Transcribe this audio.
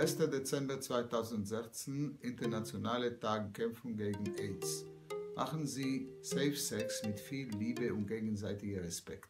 1. Dezember 2016, Internationale Tag Kämpfung gegen AIDS. Machen Sie Safe Sex mit viel Liebe und gegenseitigem Respekt.